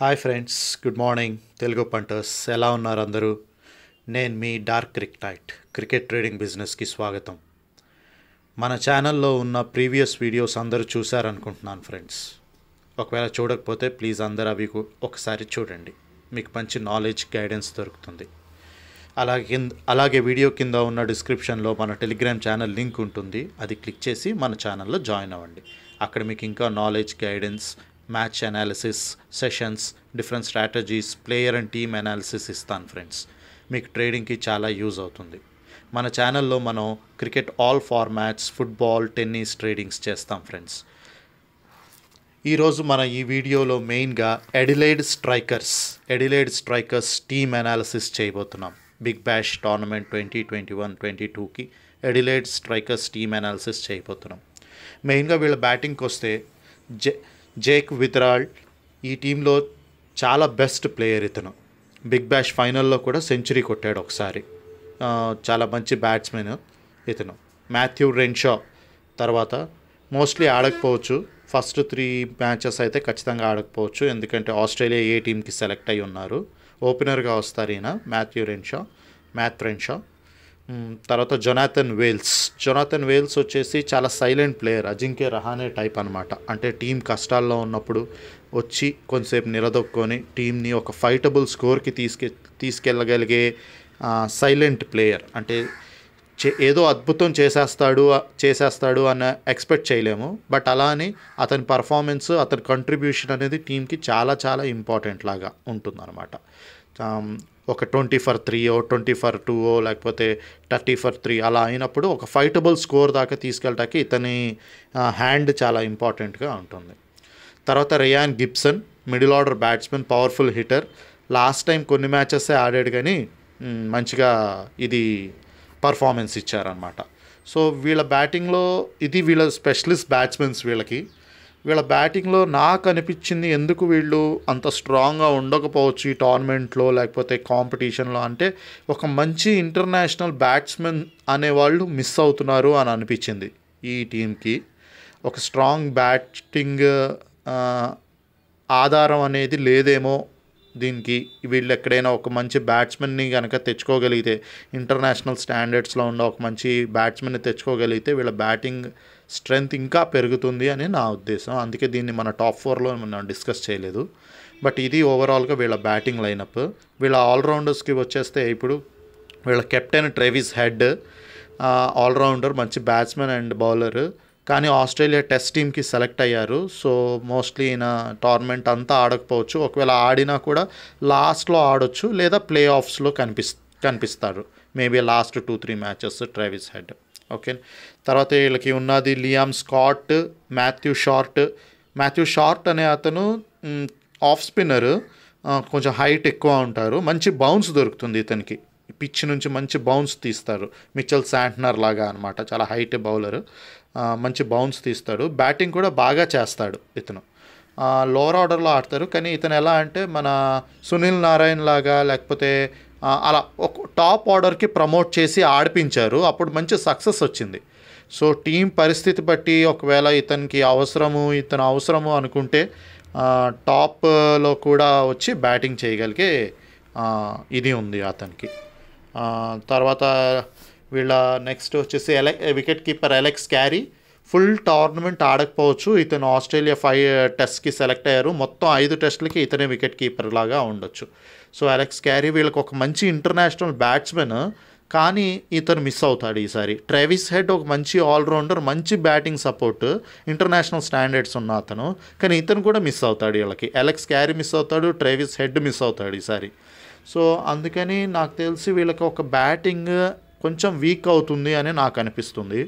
Hi friends good morning. Telugu punters ఎలా ఉన్నారు అందరూ? నేను మీ dark crick night cricket trading బిజినెస్కి స్వాగతం. మన ఛానల్లో ఉన్న ప్రీవియస్ వీడియోస్ అందరూ చూశారనుకుంటున్నాను ఫ్రెండ్స్. ఒకవేళ చూడకపోతే ప్లీజ్ అందరూ అవి ఒకసారి చూడండి. మీకు మంచి నాలెడ్జ్ గైడెన్స్ దొరుకుతుంది. అలాగే కింద అలాగే వీడియో కింద ఉన్న డిస్క్రిప్షన్లో మన టెలిగ్రామ్ ఛానల్ లింక్ ఉంటుంది. అది క్లిక్ చేసి మన ఛానల్లో జాయిన్ అవ్వండి. అక్కడ మీకు ఇంకా knowledge guidance match analysis sessions different strategies player and team analysis ఇస్తాను ఫ్రెండ్స్ మీకు ట్రేడింగ్కి చాలా యూజ్ అవుతుంది. మన ఛానల్లో మనం cricket all formats football tennis tradings చేస్తాం ఫ్రెండ్స్ ఈరోజు మన ఈ వీడియోలో మెయిన్గా Adelaide Strikers Adelaide Strikers team analysis చేయబోతున్నాం. Big Bash tournament twenty twenty one twenty టూకి ఎడిలైడ్ స్ట్రైకర్స్ టీమ్ అనాలిసిస్ చేయబోతున్నాం మెయిన్గా వీళ్ళ బ్యాటింగ్కి వస్తే జె జేక్ విత్రాల్ ఈ టీంలో చాలా బెస్ట్ ప్లేయర్ ఇతను. బిగ్ బ్యాష్ ఫైనల్లో కూడా సెంచరీ కొట్టాడు ఒకసారి. చాలా మంచి బ్యాట్స్మెన్ ఇతను. మాథ్యూ రెన్షా తర్వాత మోస్ట్లీ ఆడకపోవచ్చు. ఫస్ట్ త్రీ మ్యాచెస్ అయితే ఖచ్చితంగా ఆడకపోవచ్చు. ఎందుకంటే ఆస్ట్రేలియా ఏ టీంకి సెలెక్ట్ అయి ఉన్నారు. ఓపెనర్గా వస్తారు ఈయన మాథ్యూ రెన్షా మ్యాథ్ రెన్షా. తర్వాత జొనాథన్ వేల్స్. జొనాథన్ వేల్స్ వచ్చేసి చాలా silent player Ajinkya Rahane type అనమాట అంటే టీం కష్టాల్లో ఉన్నప్పుడు వచ్చి కొంతసేపు నిలదొక్కొని టీంని ఒక ఫైటబుల్ స్కోర్కి తీసుకె తీసుకెళ్ళగలిగే సైలెంట్ ప్లేయర్. అంటే చే ఏదో అద్భుతం చేసేస్తాడు చేసేస్తాడు అన్న ఎక్స్పెక్ట్ చేయలేము. బట్ అలా అని అతని పర్ఫార్మెన్స్ అతని కంట్రిబ్యూషన్ అనేది టీంకి చాలా చాలా ఇంపార్టెంట్ లాగా ఉంటుందన్నమాట. ఒక twenty for three oh twenty for two ఓ లేకపోతే థర్టీ ఫర్ త్రీ అలా అయినప్పుడు ఒక ఫైటబుల్ స్కోర్ దాకా తీసుకెళ్ళటానికి ఇతని హ్యాండ్ చాలా ఇంపార్టెంట్గా ఉంటుంది. తర్వాత Ryan Gibson middle order batsmen powerful hitter last time కొన్ని మ్యాచెస్ ఆడాడు కానీ మంచిగా ఇది పర్ఫార్మెన్స్ ఇచ్చారనమాట సో వీళ్ళ బ్యాటింగ్లో ఇది వీళ్ళ స్పెషలిస్ట్ బ్యాట్స్మెన్స్ వీళ్ళకి. వీళ్ళ బ్యాటింగ్లో నాకు అనిపించింది ఎందుకు వీళ్ళు అంత స్ట్రాంగ్గా ఉండకపోవచ్చు ఈ టోర్నమెంట్లో లేకపోతే కాంపిటీషన్లో అంటే ఒక మంచి ఇంటర్నేషనల్ బ్యాట్స్మెన్ అనేవాళ్ళు మిస్ అవుతున్నారు అని అనిపించింది ఈ టీంకి ఒక స్ట్రాంగ్ బ్యాటింగ్ ఆధారం అనేది లేదేమో దీనికి. వీళ్ళు ఎక్కడైనా ఒక మంచి బ్యాట్స్మెన్ని కనుక తెచ్చుకోగలిగితే ఇంటర్నేషనల్ స్టాండర్డ్స్లో ఉన్న ఒక మంచి బ్యాట్స్మెన్ని తెచ్చుకోగలిగితే వీళ్ళ బ్యాటింగ్ స్ట్రెంగ్త్ ఇంకా పెరుగుతుంది అని నా ఉద్దేశం. అందుకే దీన్ని మన టాప్ ఫోర్లో మనం డిస్కస్ చేయలేదు. బట్ ఇది ఓవరాల్గా వీళ్ళ బ్యాటింగ్ లైనప్. వీళ్ళ ఆల్రౌండర్స్కి వచ్చేస్తే ఇప్పుడు వీళ్ళ కెప్టెన్ ట్రేవిస్ హెడ్ ఆల్రౌండర్ మంచి బ్యాట్స్మెన్ అండ్ బౌలర్. కానీ ఆస్ట్రేలియా టెస్ట్ టీమ్కి సెలెక్ట్ అయ్యారు. సో మోస్ట్లీ ఈయన టోర్నమెంట్ అంతా ఆడకపోవచ్చు. ఒకవేళ ఆడినా కూడా లాస్ట్లో ఆడొచ్చు లేదా ప్లే ఆఫ్స్లో కనిపిస్ కనిపిస్తారు. Maybe last two three matches Travis Head. Okay తర్వాత వీళ్ళకి ఉన్నది Liam Scott Matthew Short. Matthew Short అనే అతను ఆఫ్ స్పిన్నర్ కొంచెం హైట్ ఎక్కువ ఉంటారు. మంచి బౌన్స్ దొరుకుతుంది ఇతనికి. పిచ్ నుంచి మంచి బౌన్స్ తీస్తారు. మిచ్చల్ శాంట్నర్ లాగా అనమాట చాలా హైట్ బౌలర్ మంచి బౌన్స్ తీస్తాడు. బ్యాటింగ్ కూడా బాగా చేస్తాడు ఇతను. లోవర్ ఆర్డర్లో ఆడతారు. కానీ ఇతను ఎలా అంటే మన సునీల్ నారాయణ్ లాగా లేకపోతే అలా ఒక టాప్ ఆర్డర్కి ప్రమోట్ చేసి ఆడిపించారు. అప్పుడు మంచి సక్సెస్ వచ్చింది. సో టీం పరిస్థితి బట్టి ఒకవేళ ఇతనికి అవసరము ఇతను అవసరము అనుకుంటే టాప్లో కూడా వచ్చి బ్యాటింగ్ చేయగలిగే ఇది ఉంది అతనికి. తర్వాత వీళ్ళ నెక్స్ట్ వచ్చేసి ఎలె wicket keeper Alex Carey. Full tournament ఆడకపోవచ్చు. ఇతను ఆస్ట్రేలియా ఫైవ్ టెస్ట్కి సెలెక్ట్ అయ్యారు. మొత్తం ఐదు టెస్టులకి ఇతనే వికెట్ కీపర్ లాగా ఉండొచ్చు. సో అలెక్స్ క్యారీ వీళ్ళకి ఒక మంచి ఇంటర్నేషనల్ బ్యాట్స్మెన్. కానీ ఇతను మిస్ అవుతాడు ఈసారి. ట్రెవిస్ హెడ్ ఒక మంచి ఆల్రౌండర్ మంచి బ్యాటింగ్ సపోర్ట్ ఇంటర్నేషనల్ స్టాండర్డ్స్ ఉన్న అతను. కానీ ఇతను కూడా మిస్ అవుతాడు వీళ్ళకి. అలెక్స్ క్యారీ మిస్ అవుతాడు ట్రెవిస్ హెడ్ మిస్ అవుతాడు ఈసారి. సో అందుకని నాకు తెలిసి వీళ్ళకి ఒక బ్యాటింగ్ కొంచెం వీక్ అవుతుంది అని నాకు అనిపిస్తుంది.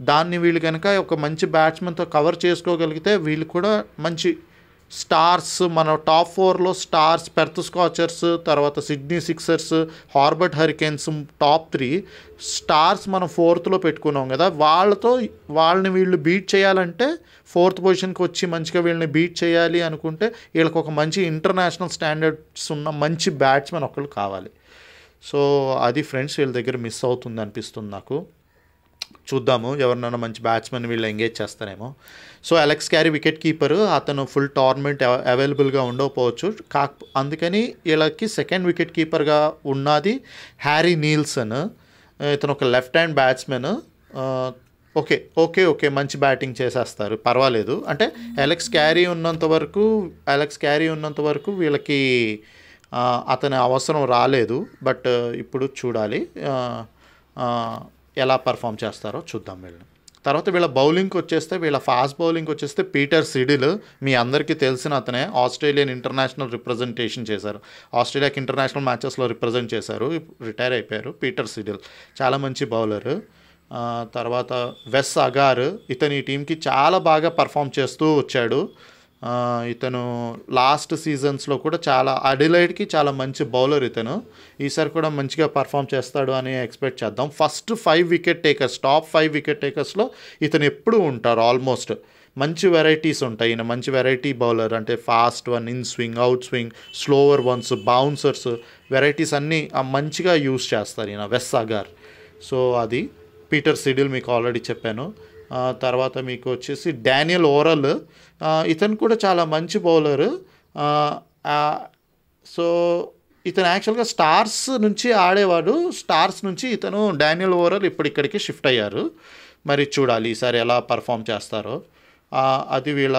దాన్ని వీళ్ళు కనుక ఒక మంచి బ్యాట్స్మెన్తో కవర్ చేసుకోగలిగితే వీళ్ళు కూడా మంచి స్టార్స్ మన టాప్ ఫోర్లో స్టార్స్ పెర్త్ స్కాచర్స్ తర్వాత Sydney Sixers Hobart Hurricanes top three. Stars మనం ఫోర్త్లో పెట్టుకున్నాం కదా వాళ్ళతో వాళ్ళని వీళ్ళు బీట్ చేయాలంటే ఫోర్త్ పొజిషన్కి వచ్చి మంచిగా వీళ్ళని బీట్ చేయాలి అనుకుంటే వీళ్ళకి ఒక మంచి ఇంటర్నేషనల్ స్టాండర్డ్స్ ఉన్న మంచి బ్యాట్స్మెన్ ఒకళ్ళు కావాలి. సో అది ఫ్రెండ్స్ వీళ్ళ దగ్గర మిస్ అవుతుంది అనిపిస్తుంది నాకు. చూద్దాము. ఎవరినైనా మంచి బ్యాట్స్మెన్ వీళ్ళు ఎంగేజ్ చేస్తారేమో. So Alex Carey wicket keeper అతను ఫుల్ టోర్నమెంట్ అవైలబుల్గా ఉండకపోవచ్చు. కా అందుకని వీళ్ళకి సెకండ్ వికెట్ కీపర్గా ఉన్నది హ్యారీ నీల్సన్ ఇతను ఒక left hand batsmen okay okay okay మంచి బ్యాటింగ్ చేసేస్తారు. పర్వాలేదు. అంటే అలెక్స్ క్యారీ ఉన్నంత వరకు అలెక్స్ క్యారీ ఉన్నంత వరకు వీళ్ళకి అతని అవసరం రాలేదు. బట్ ఇప్పుడు చూడాలి. ఎలా పర్ఫామ్ చేస్తారో చూద్దాం వీళ్ళని. తర్వాత వీళ్ళ బౌలింగ్కి వచ్చేస్తే వీళ్ళ ఫాస్ట్ బౌలింగ్కి వచ్చేస్తే పీటర్ సిడిల్ మీ అందరికీ తెలిసిన అతనే ఆస్ట్రేలియన్ ఇంటర్నేషనల్ రిప్రజెంటేషన్ చేశారు. ఆస్ట్రేలియాకి ఇంటర్నేషనల్ మ్యాచెస్లో రిప్రజెంట్ చేశారు. రిటైర్ అయిపోయారు పీటర్ సిడిల్. చాలా మంచి బౌలర్ తర్వాత వెస్ అగార్ ఇతని ఈ టీంకి చాలా బాగా పర్ఫామ్ చేస్తూ వచ్చాడు. ఇతను లాస్ట్ సీజన్స్లో కూడా చాలా అడిలైడ్కి చాలా మంచి బౌలర్ ఇతను. ఈసారి కూడా మంచిగా పర్ఫామ్ చేస్తాడు అని ఎక్స్పెక్ట్ చేద్దాం. First five wicket takers top five wicket టేకర్స్లో ఇతను ఎప్పుడు ఉంటారు ఆల్మోస్ట్. మంచి వెరైటీస్ ఉంటాయి. ఈయన మంచి వెరైటీ బౌలర్ అంటే fast one in swing out swing slower ones bouncers varieties అన్నీ మంచిగా యూస్ చేస్తారు ఈయన వెస్సాగార్ సో అది పీటర్ సిడిల్ మీకు ఆల్రెడీ చెప్పాను. తర్వాత మీకు వచ్చేసి డానియల్ ఓరల్. ఇతను కూడా చాలా మంచి బౌలర్. సో ఇతను యాక్చువల్గా స్టార్స్ నుంచి ఆడేవాడు. స్టార్స్ నుంచి ఇతను డానియల్ ఓరల్ ఇప్పుడు ఇక్కడికి షిఫ్ట్ అయ్యారు. మరి చూడాలి ఈసారి ఎలా పర్ఫామ్ చేస్తారో. అది వీళ్ళ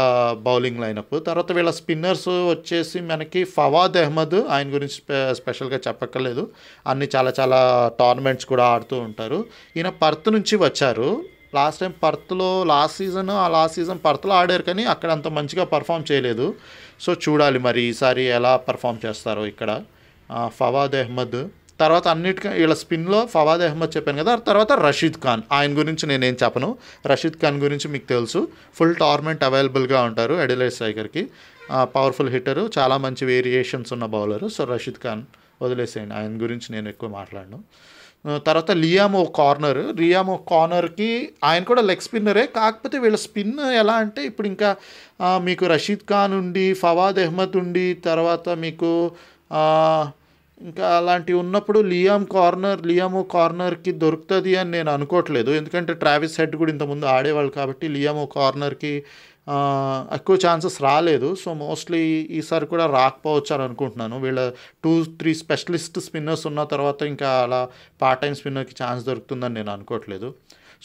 బౌలింగ్ లైనప్. తర్వాత వీళ్ళ స్పిన్నర్స్ వచ్చేసి మనకి ఫవాద్ అహ్మద్. ఆయన గురించి స్పెషల్గా చెప్పక్కర్లేదు. అన్ని చాలా చాలా టోర్నమెంట్స్ కూడా ఆడుతూ ఉంటారు. ఈయన పర్త్ నుంచి వచ్చారు. లాస్ట్ టైం పర్త్లో లాస్ట్ సీజన్ ఆ లాస్ట్ సీజన్ పర్త్లో ఆడారు కానీ అక్కడ అంత మంచిగా పర్ఫామ్ చేయలేదు. సో చూడాలి మరి ఈసారి ఎలా పర్ఫామ్ చేస్తారో ఇక్కడ. ఫవాద్ అహ్మద్. తర్వాత అన్నిటికీ వీళ్ళ స్పిన్లో ఫవాద్ అహ్మద్ చెప్పాను కదా తర్వాత రషీద్ ఖాన్. ఆయన గురించి నేనేం చెప్పను. రషీద్ ఖాన్ గురించి మీకు తెలుసు. ఫుల్ టోర్నమెంట్ అవైలబుల్గా ఉంటారు ఎడిలైట్ స్ట్రైకర్కి. Powerful hitter. చాలా మంచి వేరియేషన్స్ ఉన్న బౌలరు. సో రషీద్ ఖాన్ వదిలేసేయండి. ఆయన గురించి నేను ఎక్కువ మాట్లాడను. తర్వాత లియామో కార్నర్. లియామో కార్నర్కి ఆయన కూడా లెగ్ స్పిన్నరే. కాకపోతే వీళ్ళ స్పిన్ ఎలా అంటే ఇప్పుడు ఇంకా మీకు రషీద్ ఖాన్ ఉండి ఫవాద్ అహ్మద్ ఉండి తర్వాత మీకు ఇంకా అలాంటివి ఉన్నప్పుడు లియామ్ కార్నర్ లియామో కార్నర్కి దొరుకుతుంది అని నేను అనుకోవట్లేదు. ఎందుకంటే ట్రావిస్ హెడ్ కూడా ఇంతకుముందు ఆడేవాళ్ళు కాబట్టి లియామో కార్నర్కి ఎక్కువ ఛాన్సెస్ రాలేదు. సో మోస్ట్లీ ఈసారి కూడా రాకపోవచ్చు అని అనుకుంటున్నాను. వీళ్ళ టూ త్రీ స్పెషలిస్ట్ స్పిన్నర్స్ ఉన్న తర్వాత ఇంకా అలా పార్ట్ టైం స్పిన్నర్కి ఛాన్స్ దొరుకుతుందని నేను అనుకోవట్లేదు.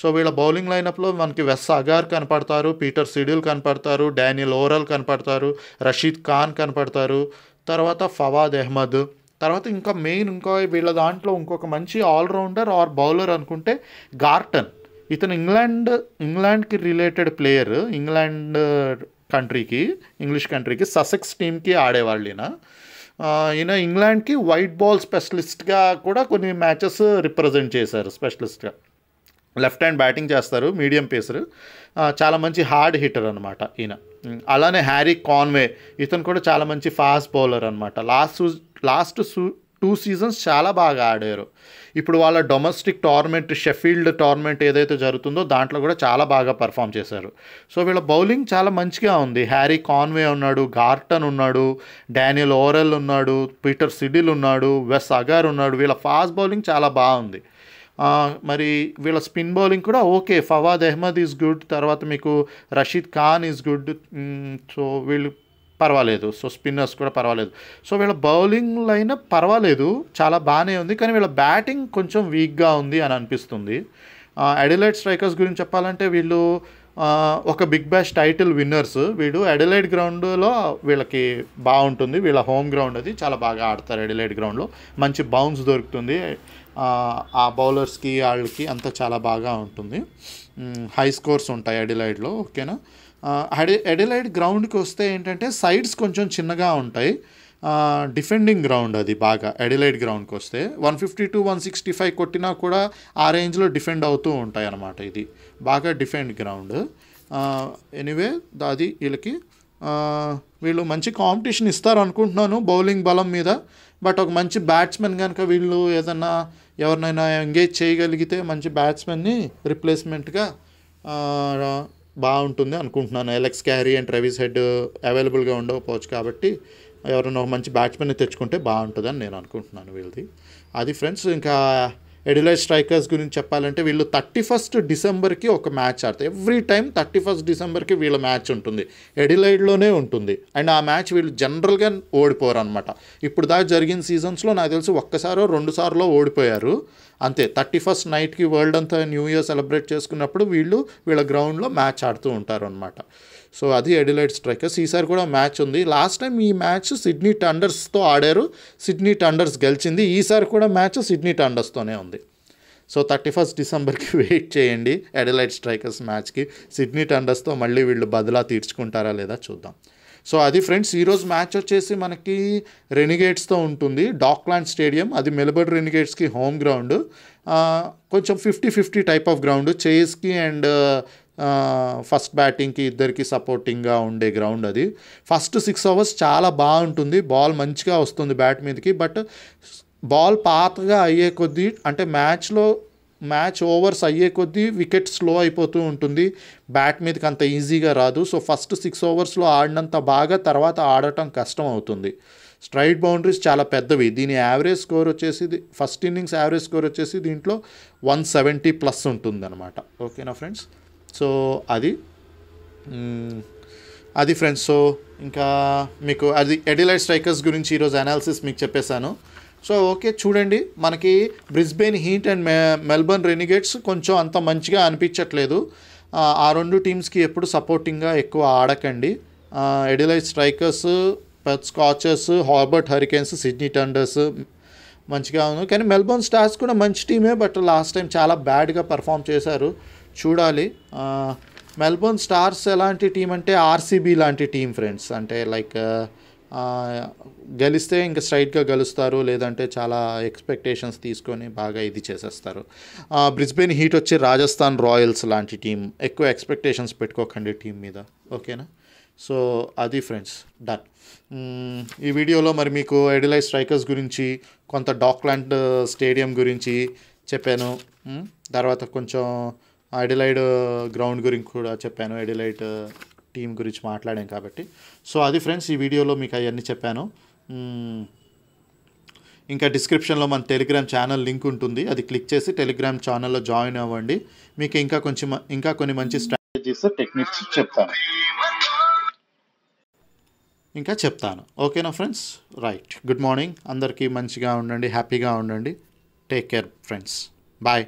సో వీళ్ళ బౌలింగ్ లైనప్లో మనకి వెస్ అగార్ కనపడతారు పీటర్ సిడిల్ కనపడతారు డానియల్ ఓరల్ కనపడతారు రషీద్ ఖాన్ కనపడతారు తర్వాత ఫవాద్ అహ్మద్. తర్వాత ఇంకా మెయిన్ ఇంకో వీళ్ళ దాంట్లో ఇంకొక మంచి ఆల్రౌండర్ ఆర్ బౌలర్ అనుకుంటే గార్టన్. ఇతను ఇంగ్లాండ్ ఇంగ్లాండ్కి రిలేటెడ్ ప్లేయర్ ఇంగ్లాండ్ కంట్రీకి ఇంగ్లీష్ కంట్రీకి ససెక్స్ టీమ్కి ఆడేవాళ్ళు ఈయన ఈయన ఇంగ్లాండ్కి వైట్ బాల్ స్పెషలిస్ట్గా కూడా కొన్ని మ్యాచెస్ రిప్రజెంట్ చేశారు స్పెషలిస్ట్గా లెఫ్ట్ హ్యాండ్ బ్యాటింగ్ చేస్తారు మీడియం పేసర్ చాలా మంచి హార్డ్ హిట్టర్ అనమాట ఈయన. అలానే హ్యారీ కాన్వే ఇతను కూడా చాలా మంచి ఫాస్ట్ బౌలర్ అనమాట లాస్ట్ లాస్ట్ టూ సీజన్స్ చాలా బాగా ఆడారు. ఇప్పుడు వాళ్ళ డొమెస్టిక్ టోర్నమెంట్ షెఫీల్డ్ టోర్నమెంట్ ఏదైతే జరుగుతుందో దాంట్లో కూడా చాలా బాగా పర్ఫామ్ చేశారు. సో వీళ్ళ బౌలింగ్ చాలా మంచిగా ఉంది. హ్యారీ కాన్వే ఉన్నాడు గార్టన్ ఉన్నాడు డానియల్ ఓరెల్ ఉన్నాడు పీటర్ సిడిల్ ఉన్నాడు వెస్ అగార్ ఉన్నాడు. వీళ్ళ ఫాస్ట్ బౌలింగ్ చాలా బాగుంది. మరి వీళ్ళ స్పిన్ బౌలింగ్ కూడా okay Fawad Ahmed is good తర్వాత మీకు Rashid Khan is good so వీళ్ళు పర్వాలేదు. సో స్పిన్నర్స్ కూడా పర్వాలేదు. సో వీళ్ళ బౌలింగ్ లైన్ పర్వాలేదు. చాలా బాగానే ఉంది. కానీ వీళ్ళ బ్యాటింగ్ కొంచెం వీక్గా ఉంది అని అనిపిస్తుంది. అడిలైట్ స్ట్రైకర్స్ గురించి చెప్పాలంటే వీళ్ళు ఒక బిగ్ బ్యాష్ టైటిల్ విన్నర్స్. వీడు అడిలైడ్ గ్రౌండ్లో వీళ్ళకి బాగుంటుంది వీళ్ళ హోమ్ గ్రౌండ్ అది. చాలా బాగా ఆడతారు అడిలైడ్ గ్రౌండ్లో. మంచి బౌన్స్ దొరుకుతుంది. ఆ, ఆ బౌలర్స్కి వాళ్ళకి అంతా చాలా బాగా ఉంటుంది. హై స్కోర్స్ ఉంటాయి అడిలైడ్లో. ఓకేనా? ఎడిలైడ్ గ్రౌండ్కి వస్తే ఏంటంటే సైడ్స్ కొంచెం చిన్నగా ఉంటాయి. డిఫెండింగ్ గ్రౌండ్ అది బాగా ఎడిలైడ్ గ్రౌండ్కి వస్తే. One fifty to one sixty five కొట్టినా కూడా ఆ రేంజ్లో డిఫెండ్ అవుతూ ఉంటాయి అన్నమాట ఇది. బాగా డిఫెండ్ గ్రౌండ్. ఎనీవే అది వీళ్ళకి వీళ్ళు మంచి కాంపిటీషన్ ఇస్తారు అనుకుంటున్నాను బౌలింగ్ బలం మీద. బట్ ఒక మంచి బ్యాట్స్మెన్ కనుక వీళ్ళు ఏదన్నా ఎవరినైనా ఎంగేజ్ చేయగలిగితే మంచి బ్యాట్స్మెన్ని రిప్లేస్మెంట్గా బాగుంటుంది అనుకుంటున్నాను. Alex Carey and Travis Head అవైలబుల్గా ఉండకపోవచ్చు కాబట్టి ఎవరైనా ఒక మంచి బ్యాట్స్మెన్ తెచ్చుకుంటే బాగుంటుందని నేను అనుకుంటున్నాను వీళ్ళది. అది ఫ్రెండ్స్ ఇంకా ఎడిలైట్ స్ట్రైకర్స్ గురించి చెప్పాలంటే వీళ్ళు థర్టీ ఫస్ట్ డిసెంబర్కి ఒక మ్యాచ్ ఆడతారు. ఎవ్రీ టైం థర్టీ ఫస్ట్ డిసెంబర్కి వీళ్ళ మ్యాచ్ ఉంటుంది. ఎడిలైడ్లోనే ఉంటుంది. అండ్ ఆ మ్యాచ్ వీళ్ళు జనరల్గా ఓడిపోరు అనమాట ఇప్పుడు దాకా జరిగిన సీజన్స్లో నాకు తెలిసి ఒక్కసారో రెండు సార్లు ఓడిపోయారు. అంతే థర్టీ ఫస్ట్ నైట్కి వరల్డ్ అంతా న్యూ ఇయర్ సెలబ్రేట్ చేసుకున్నప్పుడు వీళ్ళు వీళ్ళ గ్రౌండ్లో మ్యాచ్ ఆడుతూ ఉంటారు అనమాట సో అది ఎడిలైట్ స్ట్రైకర్స్ ఈసారి కూడా మ్యాచ్ ఉంది. లాస్ట్ టైం ఈ మ్యాచ్ సిడ్నీ టండర్స్తో ఆడారు. సిడ్నీ టండర్స్ గెలిచింది. ఈసారి కూడా మ్యాచ్ సిడ్నీ టండర్స్తోనే ఉంది. సో థర్టీ ఫస్ట్ డిసెంబర్కి వెయిట్ చేయండి. ఎడిలైట్ స్ట్రైకర్స్ మ్యాచ్కి. సిడ్నీ టండర్స్తో మళ్ళీ వీళ్ళు బదులా తీర్చుకుంటారా లేదా చూద్దాం. సో అది ఫ్రెండ్స్ ఈరోజు మ్యాచ్ వచ్చేసి మనకి రెనిగేట్స్తో ఉంటుంది. Docklands stadium. అది మెలబర్ రెనిగేట్స్కి హోమ్ గ్రౌండ్. కొంచెం fifty fifty type of ground. చేస్కి and first బ్యాటింగ్కి ఇద్దరికి సపోర్టింగ్గా ఉండే గ్రౌండ్ అది. ఫస్ట్ సిక్స్ అవర్స్ చాలా బాగుంటుంది. బాల్ మంచిగా వస్తుంది బ్యాట్ మీదకి. బట్ బాల్ పాతగా అయ్యే కొద్దీ అంటే మ్యాచ్లో మ్యాచ్ ఓవర్స్ అయ్యే కొద్దీ వికెట్ స్లో అయిపోతూ ఉంటుంది. బ్యాట్ మీదకి అంత ఈజీగా రాదు. సో ఫస్ట్ సిక్స్ ఓవర్స్లో ఆడినంత బాగా తర్వాత ఆడటం కష్టం అవుతుంది. స్ట్రైట్ బౌండరీస్ చాలా పెద్దవి. దీని యావరేజ్ స్కోర్ వచ్చేసి ఫస్ట్ ఇన్నింగ్స్ యావరేజ్ స్కోర్ వచ్చేసి దీంట్లో వన్ సెవెంటీ ప్లస్ ఉంటుంది అనమాట ఓకేనా ఫ్రెండ్స్? సో అది. అది ఫ్రెండ్స్ సో ఇంకా మీకు అది ఎడిలైట్ స్ట్రైకర్స్ గురించి ఈరోజు అనాలిసిస్ మీకు చెప్పేశాను. సో ఓకే చూడండి. మనకి బ్రిస్బెయిన్ హీట్ అండ్ మె మెల్బర్న్ రెనిగేట్స్ కొంచెం అంత మంచిగా అనిపించట్లేదు. ఆ, ఆ రెండు టీమ్స్కి ఎప్పుడు సపోర్టింగ్గా ఎక్కువ ఆడకండి. Adelaide Strikers Perth Scorchers Hobart Hurricanes Sydney Thunders మంచిగా ఉంది. కానీ మెల్బోర్న్ స్టార్స్ కూడా మంచి టీమే బట్ లాస్ట్ టైం చాలా బ్యాడ్గా పర్ఫామ్ చేశారు. చూడాలి. మెల్బోర్న్ స్టార్స్ ఎలాంటి టీం అంటే ఆర్సీబీ లాంటి టీం ఫ్రెండ్స్. అంటే లైక్ గెలిస్తే ఇంకా స్ట్రైట్గా గెలుస్తారు లేదంటే చాలా ఎక్స్పెక్టేషన్స్ తీసుకొని బాగా ఇది చేసేస్తారు. బ్రిస్బెన్ హీట్ వచ్చి రాజస్థాన్ రాయల్స్ లాంటి టీం ఎక్కువ ఎక్స్పెక్టేషన్స్ పెట్టుకోకండి టీం మీద. ఓకేనా? సో అది ఫ్రెండ్స్ డన్. ఈ వీడియోలో మరి మీకు ఎడిలైట్ స్ట్రైకర్స్ గురించి కొంత డాక్లాండ్ స్టేడియం గురించి చెప్పాను. తర్వాత కొంచెం ఎడిలైడ్ గ్రౌండ్ uh, గురించి కూడా చెప్పాను. ఎడిలైట్ టీం uh, గురించి మాట్లాడాం కాబట్టి. సో అది ఫ్రెండ్స్ ఈ వీడియోలో మీకు అవన్నీ చెప్పాను. Hmm. ఇంకా డిస్క్రిప్షన్లో మన టెలిగ్రామ్ ఛానల్ లింక్ ఉంటుంది. అది క్లిక్ చేసి టెలిగ్రామ్ ఛానల్లో జాయిన్ అవ్వండి. మీకు ఇంకా కొంచెం ఇంకా కొన్ని మంచి స్ట్రాటజీస్ టెక్నిక్స్ చెప్తాను. ఇంకా చెప్తాను. ఓకేనా ఫ్రెండ్స్ రైట్ గుడ్ మార్నింగ్ అందరికీ మంచిగా ఉండండి. హ్యాపీగా ఉండండి. Take care friends bye